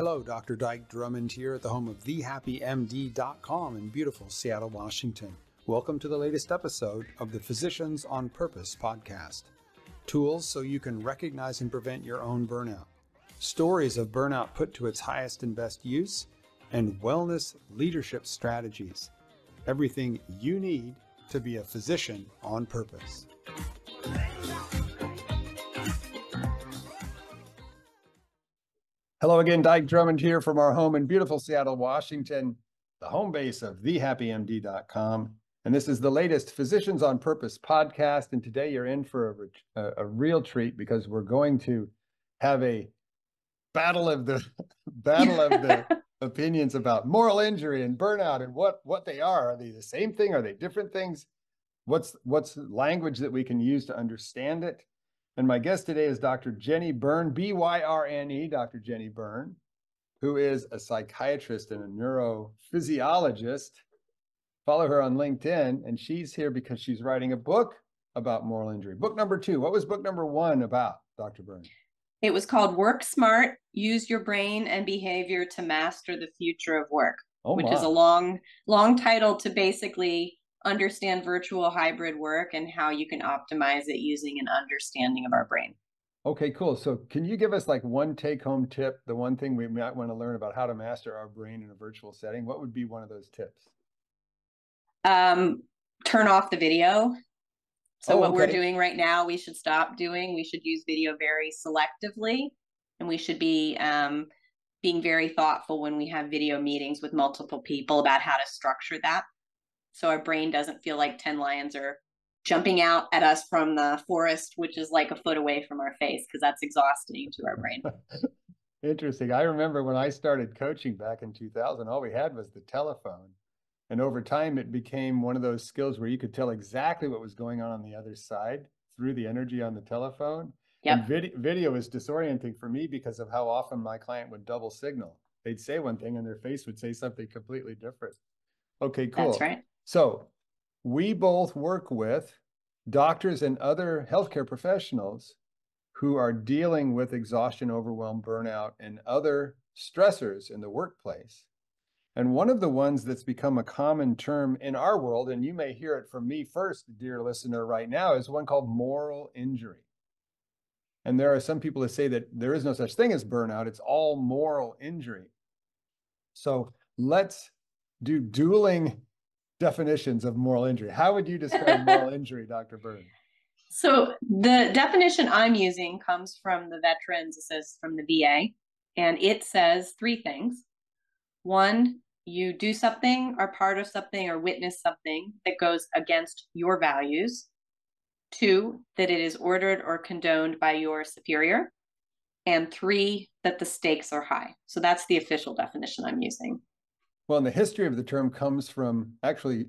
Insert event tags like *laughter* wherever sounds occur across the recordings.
Hello, Dr. Dyke Drummond here at the home of thehappymd.com in beautiful Seattle, Washington. Welcome to the latest episode of the Physicians on Purpose podcast. Tools so you can recognize and prevent your own burnout, stories of burnout put to its highest and best use, and wellness leadership strategies. Everything you need to be a physician on purpose. Hello again, Dyke Drummond here from our home in beautiful Seattle, Washington, the home base of thehappymd.com. And this is the latest Physicians on Purpose podcast. And today you're in for a, a, a real treat because we're going to have a battle of the *laughs* battle of the *laughs* opinions about moral injury and burnout and what what they are. Are they the same thing? Are they different things? What's what's language that we can use to understand it? And my guest today is Dr. Jennie Byrne, B Y R N E, Dr. Jennie Byrne, who is a psychiatrist and a neurophysiologist. Follow her on LinkedIn, and she's here because she's writing a book about moral injury. Book number two. What was book number one about, Dr. Byrne? It was called Work Smart Use Your Brain and Behavior to Master the Future of Work, oh which is a long, long title to basically understand virtual hybrid work and how you can optimize it using an understanding of our brain. Okay, cool. So, can you give us like one take home tip, the one thing we might want to learn about how to master our brain in a virtual setting? What would be one of those tips? Um, turn off the video. So, oh, what okay. we're doing right now, we should stop doing. We should use video very selectively, and we should be um, being very thoughtful when we have video meetings with multiple people about how to structure that so our brain doesn't feel like 10 lions are jumping out at us from the forest which is like a foot away from our face because that's exhausting to our brain. *laughs* Interesting. I remember when i started coaching back in 2000 all we had was the telephone. And over time it became one of those skills where you could tell exactly what was going on on the other side through the energy on the telephone. Yep. and vid- video is disorienting for me because of how often my client would double signal. They'd say one thing and their face would say something completely different. Okay cool. that's right so we both work with doctors and other healthcare professionals who are dealing with exhaustion, overwhelm, burnout, and other stressors in the workplace. And one of the ones that's become a common term in our world, and you may hear it from me first, dear listener, right now, is one called moral injury. And there are some people that say that there is no such thing as burnout, it's all moral injury. So let's do dueling definitions of moral injury. How would you describe *laughs* moral injury, Dr. Byrne? So the definition I'm using comes from the Veterans Assist from the VA, and it says three things. One, you do something, are part of something, or witness something that goes against your values. Two, that it is ordered or condoned by your superior. And three, that the stakes are high. So that's the official definition I'm using. Well, and the history of the term comes from actually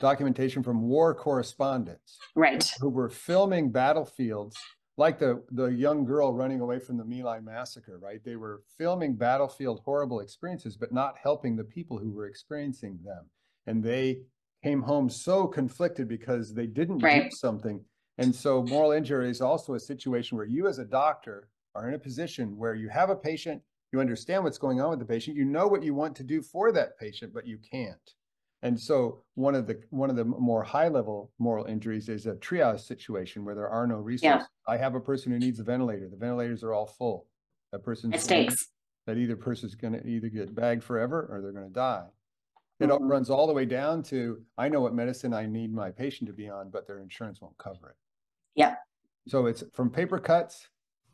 documentation from war correspondents. Right. Who were filming battlefields like the the young girl running away from the My Lai massacre, right? They were filming battlefield horrible experiences, but not helping the people who were experiencing them. And they came home so conflicted because they didn't right. do something. And so moral injury is also a situation where you as a doctor are in a position where you have a patient you understand what's going on with the patient. You know what you want to do for that patient but you can't. And so one of the one of the more high level moral injuries is a triage situation where there are no resources. Yeah. i have a person who needs a ventilator. The ventilators are all full. That person mistakes that either person's going to either get bagged forever or they're going to die. It mm-hmm. runs all the way down to i know what medicine i need my patient to be on but their insurance won't cover it. Yeah so it's from paper cuts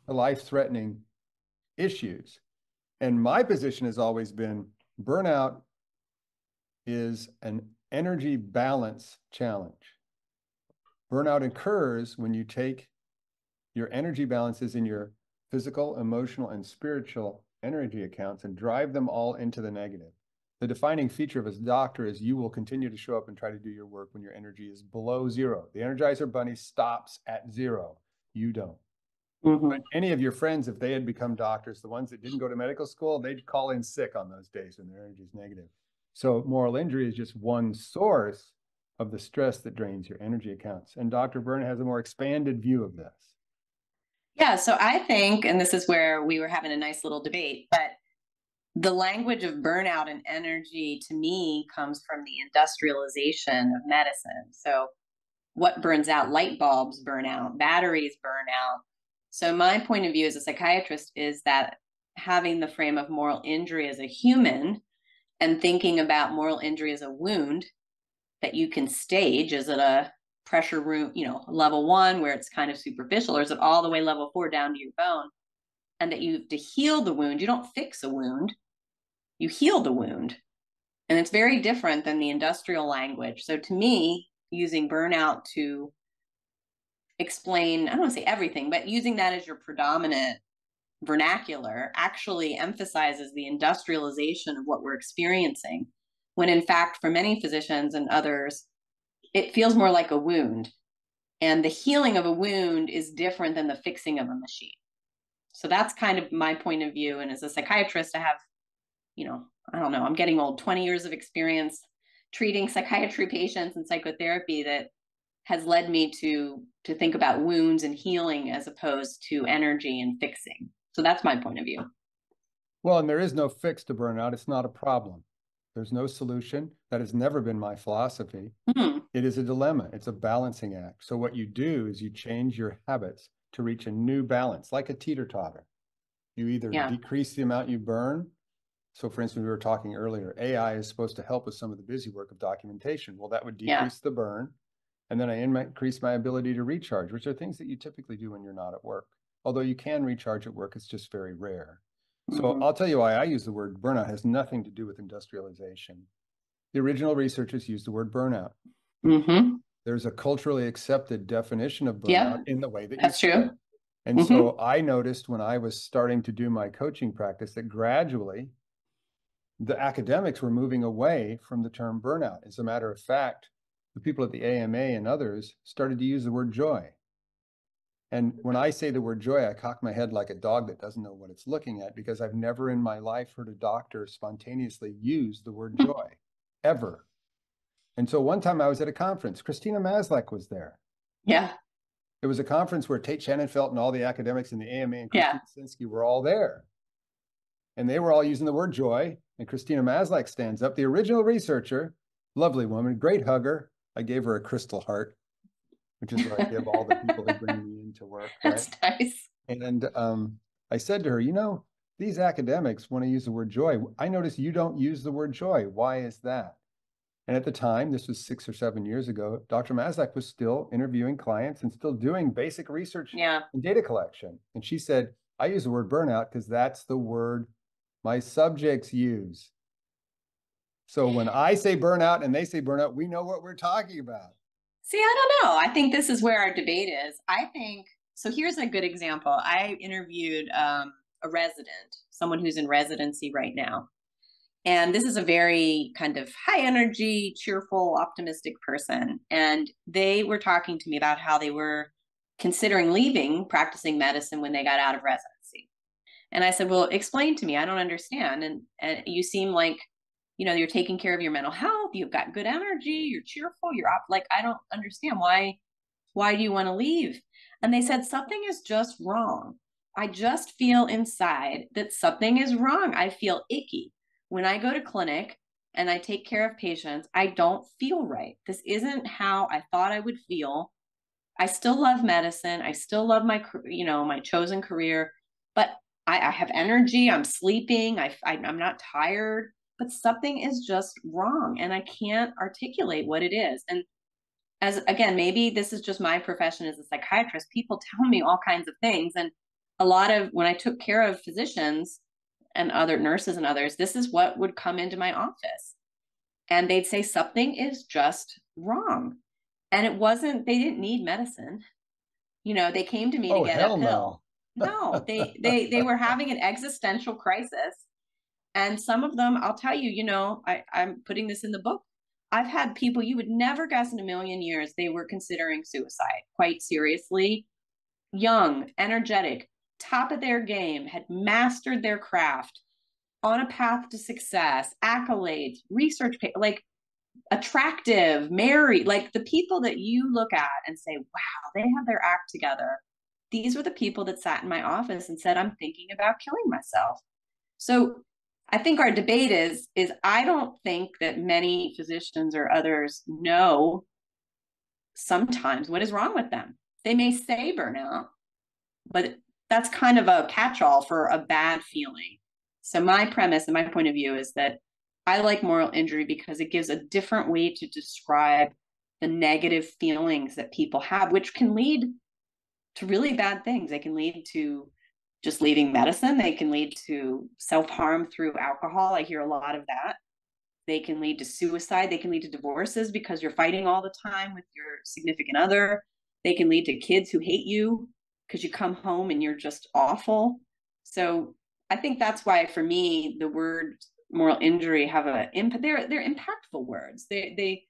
to life threatening issues and my position has always been burnout is an energy balance challenge. Burnout occurs when you take your energy balances in your physical, emotional, and spiritual energy accounts and drive them all into the negative. The defining feature of a doctor is you will continue to show up and try to do your work when your energy is below zero. The Energizer Bunny stops at zero. You don't. Mm-hmm. But any of your friends, if they had become doctors, the ones that didn't go to medical school, they'd call in sick on those days when their energy is negative. So moral injury is just one source of the stress that drains your energy accounts. And Dr. Byrne has a more expanded view of this. Yeah, so I think, and this is where we were having a nice little debate, but the language of burnout and energy to me comes from the industrialization of medicine. So, what burns out? Light bulbs burn out, batteries burn out. So, my point of view as a psychiatrist is that having the frame of moral injury as a human and thinking about moral injury as a wound that you can stage is it a pressure room you know level one where it's kind of superficial or is it all the way level four down to your bone? And that you have to heal the wound you don't fix a wound you heal the wound. And it's very different than the industrial language. So to me using burnout to explain i don't want to say everything but using that as your predominant vernacular actually emphasizes the industrialization of what we're experiencing when in fact for many physicians and others it feels more like a wound and the healing of a wound is different than the fixing of a machine. So that's kind of my point of view and as a psychiatrist i have you know i don't know i'm getting old 20 years of experience treating psychiatry patients and psychotherapy that has led me to to think about wounds and healing as opposed to energy and fixing so that's my point of view. Well, and there is no fix to burnout. It's not a problem. There's no solution. That has never been my philosophy. Mm-hmm. It is a dilemma. It's a balancing act. So what you do is you change your habits to reach a new balance, like a teeter totter. You either yeah. decrease the amount you burn. So, for instance, we were talking earlier, AI is supposed to help with some of the busy work of documentation. Well, that would decrease yeah. the burn. And then I increase my ability to recharge, which are things that you typically do when you're not at work although you can recharge at work, it's just very rare. So mm-hmm. I'll tell you why I use the word burnout it has nothing to do with industrialization. The original researchers used the word burnout. Mm-hmm. There's a culturally accepted definition of burnout yeah, in the way that that's true. And mm-hmm. so I noticed when I was starting to do my coaching practice that gradually the academics were moving away from the term burnout. As a matter of fact, the people at the AMA and others started to use the word joy. And when I say the word joy, I cock my head like a dog that doesn't know what it's looking at because I've never in my life heard a doctor spontaneously use the word hmm. joy ever. And so one time I was at a conference, Christina Maslach was there. Yeah. It was a conference where Tait Shanafelt and all the academics in the AMA and Christine yeah. Sinsky were all there. And they were all using the word joy. And Christina Maslach stands up, the original researcher, lovely woman, great hugger. I gave her a crystal heart which is what I give all the people that bring me into work. *laughs* Right? That's nice. And um, I said to her, you know, these academics want to use the word joy. I notice you don't use the word joy. Why is that? And at the time, this was six or seven years ago, Dr. Maslach was still interviewing clients and still doing basic research yeah. and data collection. And she said, I use the word burnout because that's the word my subjects use. So when I say burnout and they say burnout, we know what we're talking about. See, I don't know. I think this is where our debate is. I think so. Here's a good example. I interviewed um, a resident, someone who's in residency right now. And this is a very kind of high energy, cheerful, optimistic person. And they were talking to me about how they were considering leaving practicing medicine when they got out of residency. And I said, Well, explain to me. I don't understand. And, and you seem like you know you're taking care of your mental health you've got good energy you're cheerful you're up like i don't understand why why do you want to leave? And they said something is just wrong. I just feel inside that something is wrong. I feel icky. When i go to clinic and i take care of patients i don't feel right. This isn't how i thought i would feel. I still love medicine. I still love my you know my chosen career but i, I have energy. I'm sleeping. I, I i'm not tired but something is just wrong and I can't articulate what it is. And as again, maybe this is just my profession as a psychiatrist, people *laughs* tell me all kinds of things. And a lot of when I took care of physicians and other nurses and others, this is what would come into my office. And they'd say something is just wrong. And it wasn't, they didn't need medicine. You know, they came to me oh, to get a pill. No. no, they they they were having an existential crisis and some of them, I'll tell you, you know, I, I'm putting this in the book. I've had people you would never guess in a million years they were considering suicide quite seriously. Young, energetic, top of their game, had mastered their craft, on a path to success, accolades, research, like attractive, married, like the people that you look at and say, wow, they have their act together. These were the people that sat in my office and said, I'm thinking about killing myself. So I think our debate is is I don't think that many physicians or others know sometimes what is wrong with them. They may say burnout, but that's kind of a catch-all for a bad feeling. So my premise and my point of view is that I like moral injury because it gives a different way to describe the negative feelings that people have, which can lead to really bad things. They can lead to just leaving medicine. They can lead to self harm through alcohol. I hear a lot of that. They can lead to suicide. They can lead to divorces because you're fighting all the time with your significant other. They can lead to kids who hate you because you come home and you're just awful. So I think that's why, for me, the word moral injury have a impact. They're they're impactful words. They they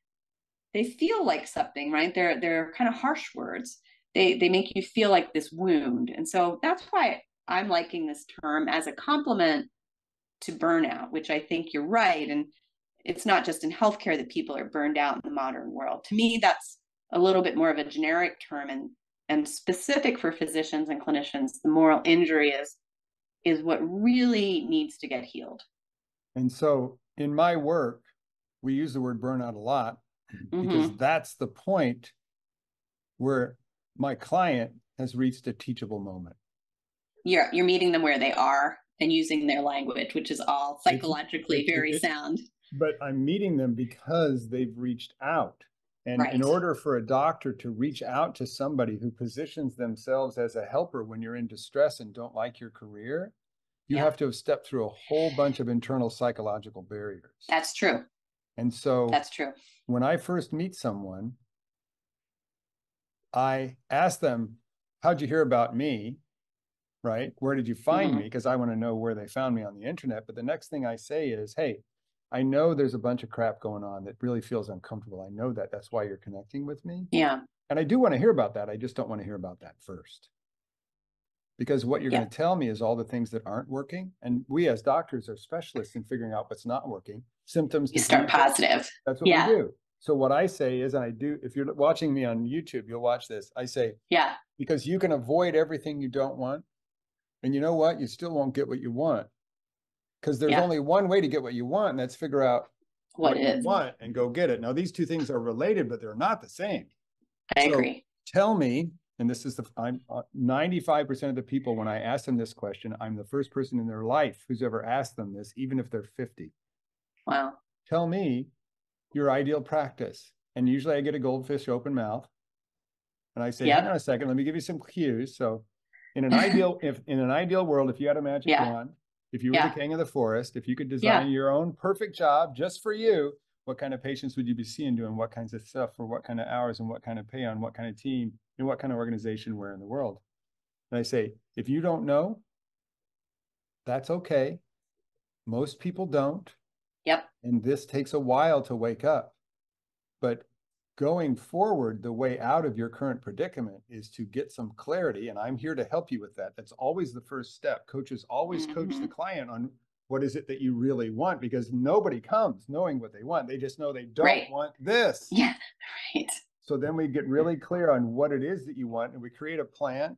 they feel like something, right? They're they're kind of harsh words. They they make you feel like this wound, and so that's why I'm liking this term as a complement to burnout, which I think you're right. And it's not just in healthcare that people are burned out in the modern world. To me, that's a little bit more of a generic term and and specific for physicians and clinicians. The moral injury is is what really needs to get healed. And so in my work, we use the word burnout a lot because mm-hmm. that's the point where my client has reached a teachable moment you're you're meeting them where they are and using their language, which is all psychologically very sound. But I'm meeting them because they've reached out. And right. in order for a doctor to reach out to somebody who positions themselves as a helper when you're in distress and don't like your career, you yeah. have to have stepped through a whole bunch of internal psychological barriers. That's true. And so that's true. When I first meet someone, I ask them, How'd you hear about me? Right? Where did you find mm-hmm. me? Because I want to know where they found me on the internet. But the next thing I say is, hey, I know there's a bunch of crap going on that really feels uncomfortable. I know that. That's why you're connecting with me. Yeah. And I do want to hear about that. I just don't want to hear about that first. Because what you're yeah. going to tell me is all the things that aren't working. And we as doctors are specialists in figuring out what's not working. Symptoms. You start positive. That's what yeah. we do. So what I say is, and I do, if you're watching me on YouTube, you'll watch this. I say, yeah, because you can avoid everything you don't want and you know what? You still won't get what you want because there's yeah. only one way to get what you want, and that's figure out what, what you want and go get it. Now, these two things are related, but they're not the same. I so agree. Tell me, and this is the I'm 95% uh, of the people when I ask them this question, I'm the first person in their life who's ever asked them this, even if they're 50. Wow. Tell me your ideal practice. And usually I get a goldfish open mouth. And I say, yep. hang on a second, let me give you some cues. So in an *laughs* ideal if in an ideal world if you had a magic yeah. wand if you were yeah. the king of the forest if you could design yeah. your own perfect job just for you what kind of patients would you be seeing doing what kinds of stuff for what kind of hours and what kind of pay on what kind of team and what kind of organization where in the world and i say if you don't know that's okay most people don't yep and this takes a while to wake up but going forward, the way out of your current predicament is to get some clarity. And I'm here to help you with that. That's always the first step. Coaches always mm-hmm. coach the mm-hmm. client on what is it that you really want because nobody comes knowing what they want. They just know they don't right. want this. Yeah, right. So then we get really clear on what it is that you want and we create a plan,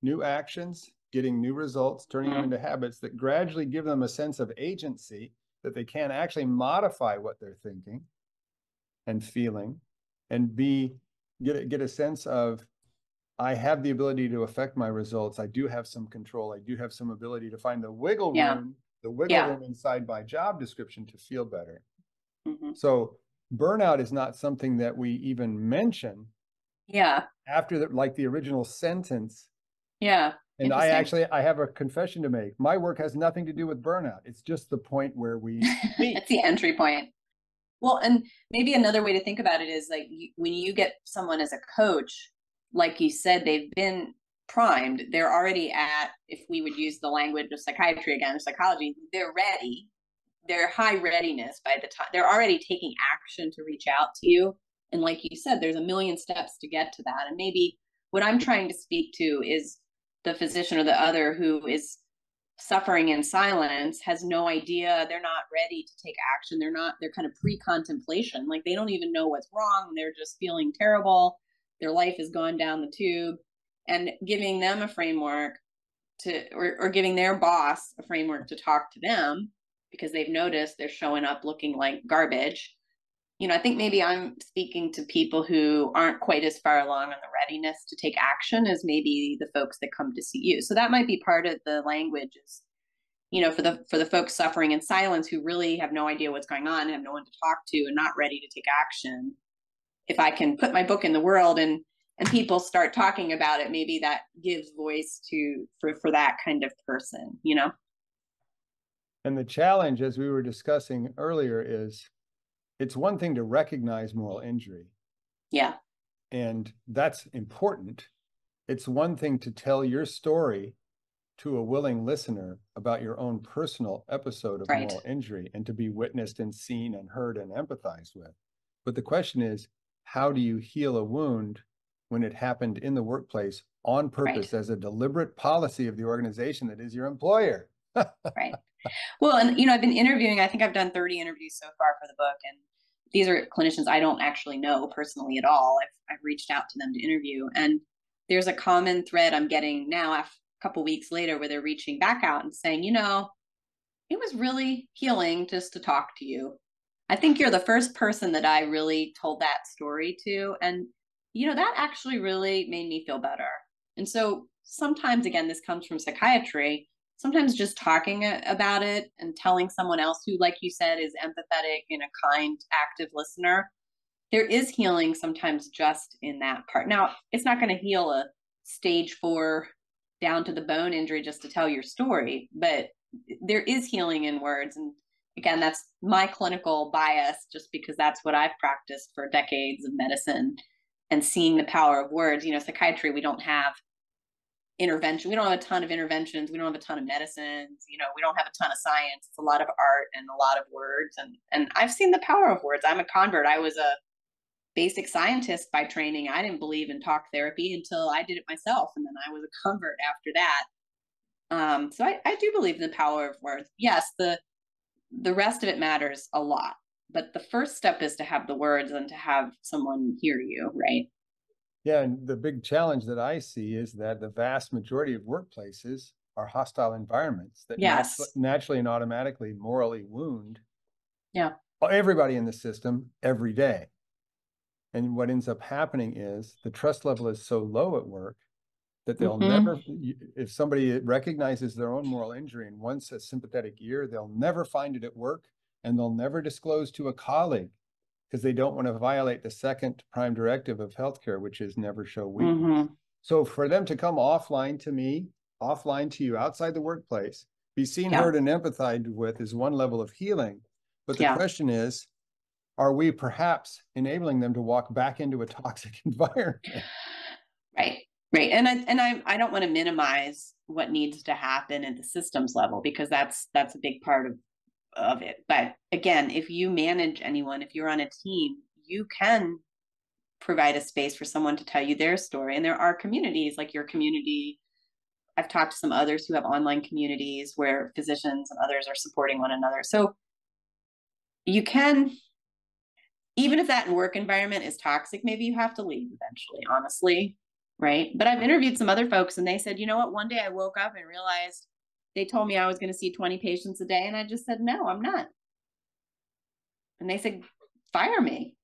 new actions, getting new results, turning mm-hmm. them into habits that gradually give them a sense of agency that they can actually modify what they're thinking and feeling and B, get a, get a sense of I have the ability to affect my results. I do have some control. I do have some ability to find the wiggle yeah. room, the wiggle yeah. room inside my job description to feel better. Mm-hmm. So burnout is not something that we even mention. Yeah. After the, like the original sentence. Yeah. And I actually I have a confession to make. My work has nothing to do with burnout. It's just the point where we *laughs* it's the entry point. Well, and maybe another way to think about it is like you, when you get someone as a coach, like you said, they've been primed. They're already at, if we would use the language of psychiatry again, or psychology, they're ready. They're high readiness by the time they're already taking action to reach out to you. And like you said, there's a million steps to get to that. And maybe what I'm trying to speak to is the physician or the other who is suffering in silence has no idea they're not ready to take action they're not they're kind of pre-contemplation like they don't even know what's wrong they're just feeling terrible their life has gone down the tube and giving them a framework to or, or giving their boss a framework to talk to them because they've noticed they're showing up looking like garbage you know i think maybe i'm speaking to people who aren't quite as far along on the readiness to take action as maybe the folks that come to see you. So that might be part of the language is you know for the for the folks suffering in silence who really have no idea what's going on have no one to talk to and not ready to take action. If i can put my book in the world and and people start talking about it maybe that gives voice to for for that kind of person you know? And the challenge as we were discussing earlier is it's one thing to recognize moral injury yeah and that's important it's one thing to tell your story to a willing listener about your own personal episode of right. moral injury and to be witnessed and seen and heard and empathized with. But the question is, how do you heal a wound when it happened in the workplace on purpose right. as a deliberate policy of the organization that is your employer? *laughs* right. Well, and you know, I've been interviewing, I think I've done 30 interviews so far for the book. And these are clinicians I don't actually know personally at all. I've, I've reached out to them to interview. And there's a common thread I'm getting now a couple weeks later where they're reaching back out and saying, you know, it was really healing just to talk to you. I think you're the first person that I really told that story to. And, you know, that actually really made me feel better. And so sometimes, again, this comes from psychiatry. Sometimes just talking about it and telling someone else who, like you said, is empathetic and a kind, active listener, there is healing sometimes just in that part. Now, it's not going to heal a stage four down to the bone injury just to tell your story but there is healing in words and again that's my clinical bias just because that's what i've practiced for decades of medicine and seeing the power of words you know psychiatry we don't have intervention we don't have a ton of interventions we don't have a ton of medicines you know we don't have a ton of science it's a lot of art and a lot of words and and i've seen the power of words i'm a convert i was a basic scientist by training. I didn't believe in talk therapy until I did it myself. And then I was a convert after that. Um, so I, I do believe in the power of words. Yes, the the rest of it matters a lot. But the first step is to have the words and to have someone hear you, right? Yeah, and the big challenge that I see is that the vast majority of workplaces are hostile environments that yes. nat- naturally and automatically morally wound yeah everybody in the system every day. And what ends up happening is the trust level is so low at work that they'll mm-hmm. never, if somebody recognizes their own moral injury and wants a sympathetic ear, they'll never find it at work and they'll never disclose to a colleague because they don't want to violate the second prime directive of healthcare, which is never show weakness. Mm-hmm. So for them to come offline to me, offline to you outside the workplace, be seen, yeah. heard, and empathized with is one level of healing. But the yeah. question is, are we perhaps enabling them to walk back into a *laughs* toxic environment? Right, right. And I and I I don't want to minimize what needs to happen at the systems level because that's that's a big part of of it. But again, if you manage anyone, if you're on a team, you can provide a space for someone to tell you their story. And there are communities like your community. I've talked to some others who have online communities where physicians and others are supporting one another. So you can even if that work environment is toxic, maybe you have to leave eventually, honestly. Right. But I've interviewed some other folks and they said, you know what? One day I woke up and realized they told me I was going to see 20 patients a day. And I just said, no, I'm not. And they said, fire me.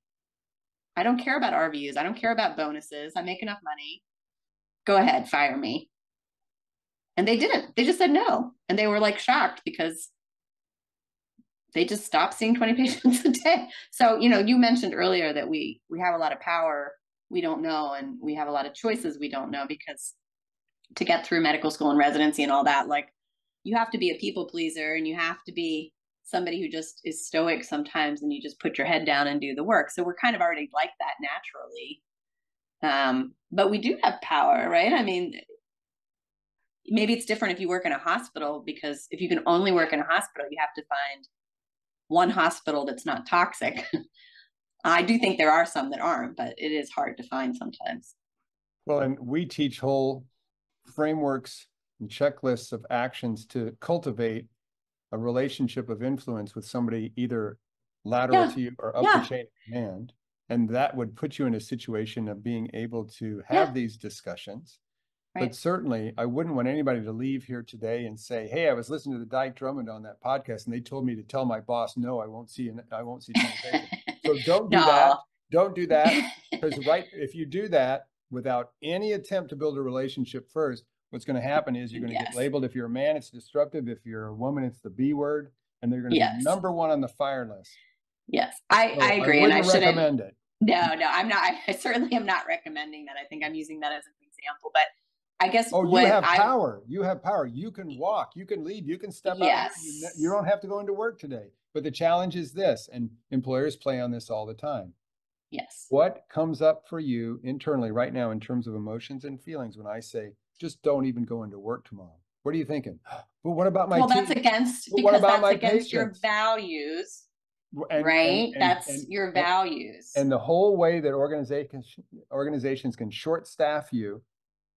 I don't care about RVUs. I don't care about bonuses. I make enough money. Go ahead, fire me. And they didn't. They just said no. And they were like shocked because they just stopped seeing 20 *laughs* patients a day. So, you know, you mentioned earlier that we we have a lot of power we don't know and we have a lot of choices we don't know because to get through medical school and residency and all that, like you have to be a people pleaser and you have to be somebody who just is stoic sometimes and you just put your head down and do the work. So we're kind of already like that naturally. Um, but we do have power, right? I mean, maybe it's different if you work in a hospital because if you can only work in a hospital, you have to find one hospital that's not toxic. *laughs* I do think there are some that aren't, but it is hard to find sometimes. Well, and we teach whole frameworks and checklists of actions to cultivate a relationship of influence with somebody either lateral yeah. to you or up yeah. the chain of command. And that would put you in a situation of being able to have yeah. these discussions Right. But certainly, I wouldn't want anybody to leave here today and say, "Hey, I was listening to the Dyke Drummond on that podcast, and they told me to tell my boss, no, I won't see, I won't see." so *laughs* don't do no. that. Don't do that *laughs* because right, if you do that without any attempt to build a relationship first, what's going to happen is you're going to yes. get labeled. If you're a man, it's disruptive. If you're a woman, it's the B word, and they're going to yes. be number one on the fire list. Yes, I, so I agree, I and I shouldn't recommend it. No, no, I'm not. *laughs* I certainly am not recommending that. I think I'm using that as an example, but I guess. Oh, you have I, power. You have power. You can walk. You can lead. You can step yes. out. You, you don't have to go into work today. But the challenge is this, and employers play on this all the time. Yes. What comes up for you internally right now in terms of emotions and feelings when I say just don't even go into work tomorrow? What are you thinking? *gasps* But what about my? Well, team? that's against but because that's against patients? your values. And, right and, and, that's your values and the whole way that organizations organizations can short staff you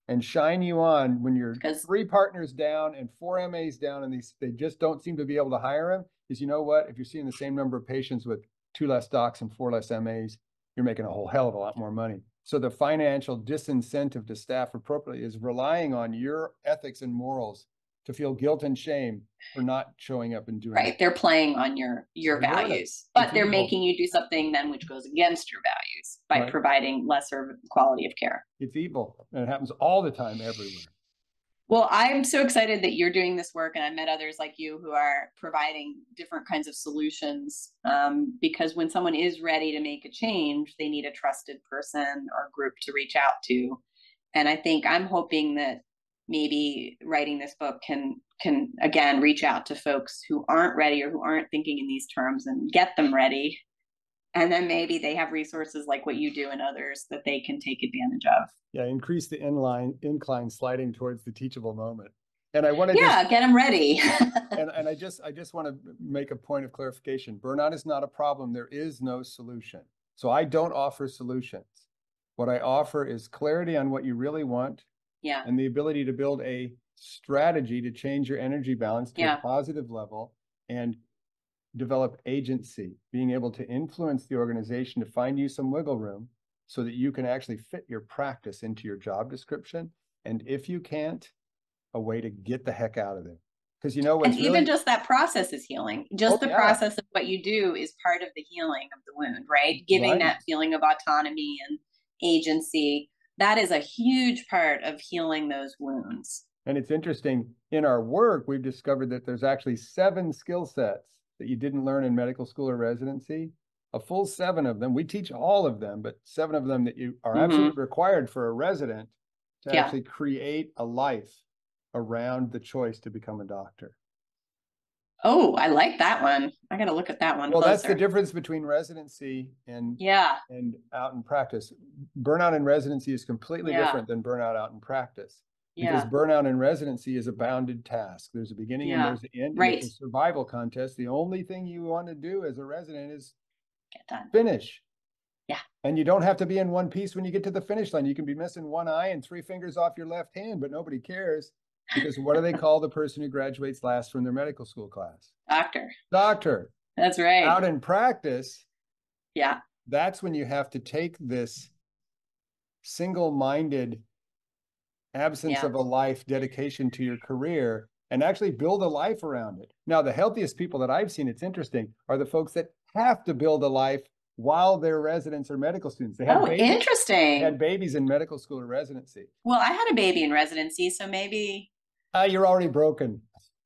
and shine you on when you're because, three partners down and four MAs down and these they just don't seem to be able to hire them is you know what if you're seeing the same number of patients with two less docs and four less MAs you're making a whole hell of a lot more money so the financial disincentive to staff appropriately is relying on your ethics and morals to feel guilt and shame for not showing up and doing right it. they're playing on your your values but they're making you do something then which goes against your values by right. providing lesser quality of care it's evil and it happens all the time everywhere well i'm so excited that you're doing this work and i met others like you who are providing different kinds of solutions um, because when someone is ready to make a change they need a trusted person or group to reach out to. And i think i'm hoping that maybe writing this book can can again reach out to folks who aren't ready or who aren't thinking in these terms and get them ready and then maybe they have resources like what you do and others that they can take advantage of. Yeah increase the inline incline sliding towards the teachable moment. And i want to yeah just, get them ready. *laughs* And, and i just i just want to make a point of clarification. Burnout is not a problem. There is no solution. So i don't offer solutions. What i offer is clarity on what you really want yeah. and the ability to build a strategy to change your energy balance to yeah. a positive level and develop agency, being able to influence the organization to find you some wiggle room so that you can actually fit your practice into your job description. And if you can't, a way to get the heck out of there. Because you know, and even really... just that process is healing. Just oh, the yeah. process of what you do is part of the healing of the wound, right? Giving right. that feeling of autonomy and agency that is a huge part of healing those wounds. And it's interesting in our work, we've discovered that there's actually seven skill sets that you didn't learn in medical school or residency. A full seven of them. We teach all of them, but seven of them that you are mm-hmm. absolutely required for a resident to yeah. actually create a life around the choice to become a doctor. Oh, I like that one. I got to look at that one. Well, closer. that's the difference between residency and yeah, and out in practice. Burnout in residency is completely yeah. different than burnout out in practice. Because yeah. burnout in residency is a bounded task. There's a beginning yeah. and there's an end. Right. It's a survival contest. The only thing you want to do as a resident is get done. Finish. Yeah. And you don't have to be in one piece when you get to the finish line. You can be missing one eye and three fingers off your left hand, but nobody cares because what do they *laughs* call the person who graduates last from their medical school class? Doctor. Doctor. That's right. Out in practice. Yeah. That's when you have to take this single minded absence yeah. of a life dedication to your career and actually build a life around it. Now, the healthiest people that I've seen, it's interesting, are the folks that have to build a life while they're residents or medical students. They have oh, babies, interesting. They had babies in medical school or residency. Well, I had a baby in residency, so maybe uh, you're already broken.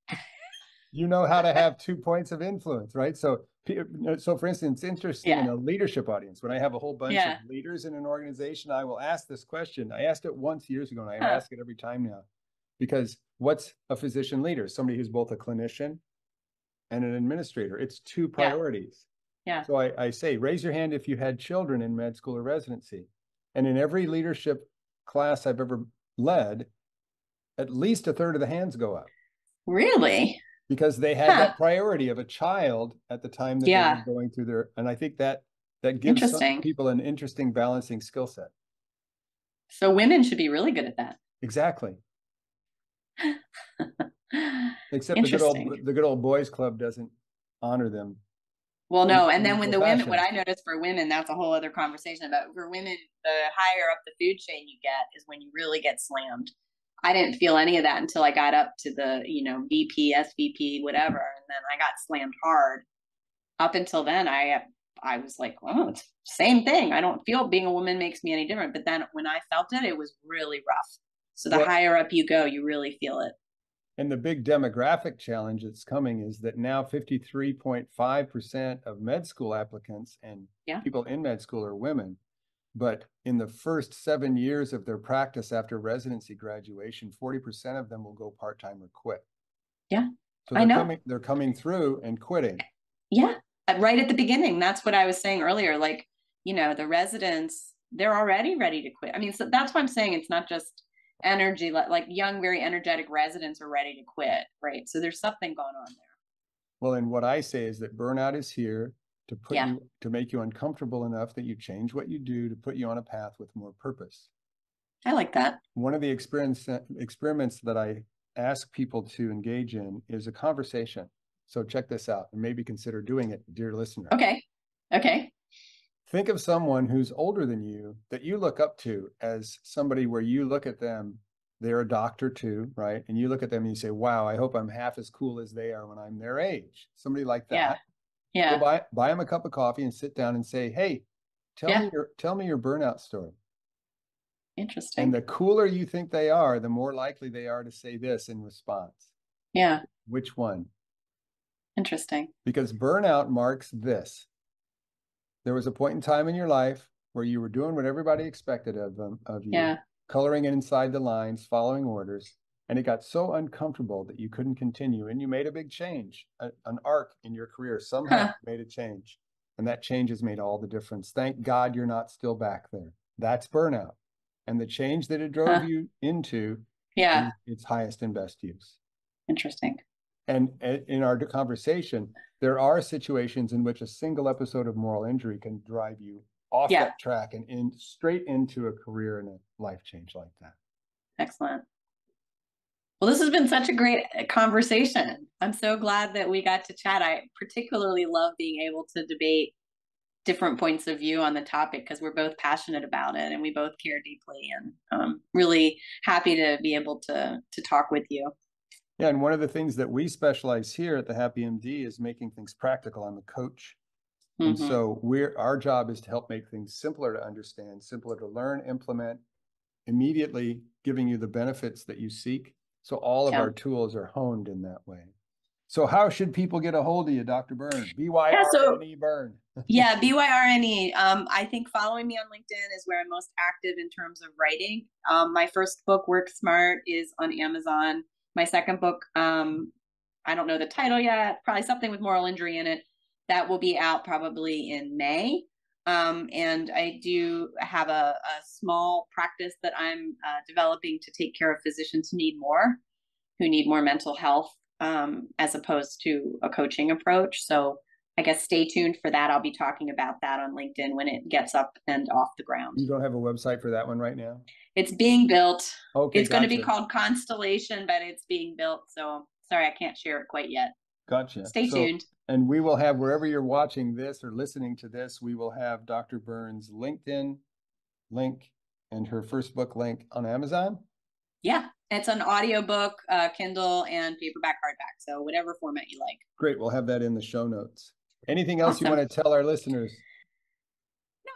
*laughs* you know how to have two points of influence, right? So, so for instance, interesting yeah. in a leadership audience, when I have a whole bunch yeah. of leaders in an organization, I will ask this question. I asked it once years ago, and I huh. ask it every time now, because what's a physician leader? Somebody who's both a clinician and an administrator. It's two priorities. Yeah. yeah. So I, I say, raise your hand if you had children in med school or residency. And in every leadership class I've ever led, at least a third of the hands go up. Really? Because they had huh. that priority of a child at the time that yeah. they were going through their, and I think that that gives people an interesting balancing skill set. So women should be really good at that. Exactly. *laughs* Except the good old the good old boys club doesn't honor them. Well, no, and then when the women, what I noticed for women, that's a whole other conversation about for women. The higher up the food chain you get is when you really get slammed I didn't feel any of that until I got up to the, you know, VP, SVP, whatever. And then I got slammed hard. Up until then, I I was like, oh, it's same thing. I don't feel being a woman makes me any different. But then when I felt it, it was really rough. So the well, higher up you go, you really feel it. And the big demographic challenge that's coming is that now 53.5% of med school applicants and yeah. people in med school are women. But in the first seven years of their practice after residency graduation, 40% of them will go part time or quit. Yeah. So I know. Coming, they're coming through and quitting. Yeah. Right at the beginning. That's what I was saying earlier. Like, you know, the residents, they're already ready to quit. I mean, so that's why I'm saying it's not just energy, like young, very energetic residents are ready to quit, right? So there's something going on there. Well, and what I say is that burnout is here to put yeah. you to make you uncomfortable enough that you change what you do to put you on a path with more purpose. I like that. One of the experience experiments that I ask people to engage in is a conversation. So check this out and maybe consider doing it, dear listener. Okay. Okay. Think of someone who's older than you that you look up to as somebody where you look at them, they're a doctor too, right? And you look at them and you say, wow, I hope I'm half as cool as they are when I'm their age. Somebody like that. Yeah. Yeah. buy buy them a cup of coffee and sit down and say, "Hey, tell yeah. me your tell me your burnout story." Interesting. And the cooler you think they are, the more likely they are to say this in response. Yeah. Which one? Interesting. Because burnout marks this. There was a point in time in your life where you were doing what everybody expected of them of you, yeah. coloring inside the lines, following orders, and it got so uncomfortable that you couldn't continue and you made a big change a, an arc in your career. Somehow huh. made a change and that change has made all the difference. Thank god you're not still back there. That's burnout and the change that it drove huh. you into yeah. its highest and best use. Interesting. And in our conversation there are situations in which a single episode of moral injury can drive you off yeah. that track and in straight into a career and a life change like that. Excellent well, this has been such a great uh, conversation. I'm so glad that we got to chat. I particularly love being able to debate different points of view on the topic because we're both passionate about it and we both care deeply and um, really happy to be able to to talk with you. Yeah, and one of the things that we specialize here at the Happy MD is making things practical. I'm a coach. Mm-hmm. And so we're our job is to help make things simpler to understand, simpler to learn, implement, immediately giving you the benefits that you seek so all of yeah. our tools are honed in that way. So how should people get a hold of you, Dr. Byrne? B-Y-R-N-E Byrne. yeah, B-Y-R-N-E. *laughs* Um, I think following me on LinkedIn is where I'm most active in terms of writing. Um, my first book, Work Smart, is on Amazon. My second book, um, I don't know the title yet, probably something with moral injury in it. That will be out probably in May. Um, and I do have a, a small practice that I'm uh, developing to take care of physicians who need more, who need more mental health, um, as opposed to a coaching approach. So I guess stay tuned for that. I'll be talking about that on LinkedIn when it gets up and off the ground. You don't have a website for that one right now? It's being built. Okay, it's gotcha. going to be called Constellation, but it's being built. So sorry, I can't share it quite yet. Gotcha. Stay so, tuned. And we will have wherever you're watching this or listening to this, we will have Dr. Byrne's LinkedIn link and her first book link on Amazon. Yeah, it's an audiobook, uh, Kindle, and paperback, hardback. So whatever format you like. Great. We'll have that in the show notes. Anything else awesome. you want to tell our listeners?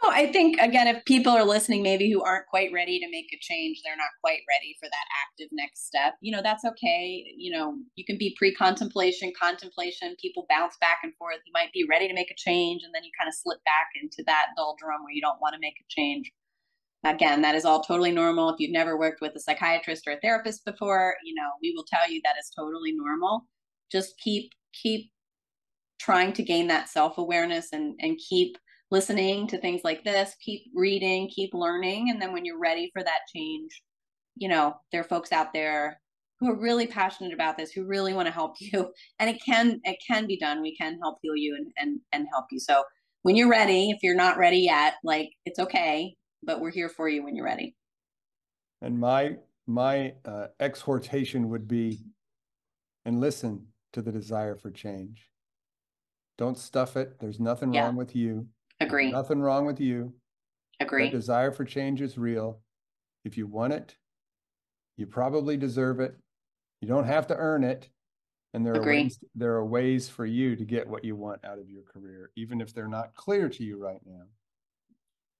No, I think again, if people are listening, maybe who aren't quite ready to make a change, they're not quite ready for that active next step. You know, that's okay. You know, you can be pre-contemplation, contemplation. People bounce back and forth. You might be ready to make a change, and then you kind of slip back into that doldrum where you don't want to make a change. Again, that is all totally normal. If you've never worked with a psychiatrist or a therapist before, you know, we will tell you that is totally normal. Just keep keep trying to gain that self-awareness and and keep listening to things like this, keep reading, keep learning. And then when you're ready for that change, you know, there are folks out there who are really passionate about this, who really want to help *laughs* you. And it can, it can be done. We can help heal you and, and, and help you. So when you're ready, if you're not ready yet, like it's okay, but we're here for you when you're ready. And my, my uh, exhortation would be, and listen to the desire for change. Don't stuff it. There's nothing yeah. wrong with you. Agree. Nothing wrong with you. Agree. That desire for change is real. If you want it, You probably deserve it. You don't have to earn it. And there Agree. are ways, there are ways for you to get what you want out of your career, even if they're not clear to you right now.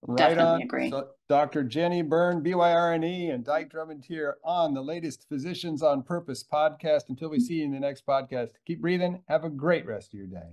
Right Definitely on. agree. So Dr. Jennie Byrne, BYRNE, and Dyke Drummond here on the latest Physicians on Purpose podcast. Until we mm-hmm. see you in the next podcast, keep breathing. Have a great rest of your day.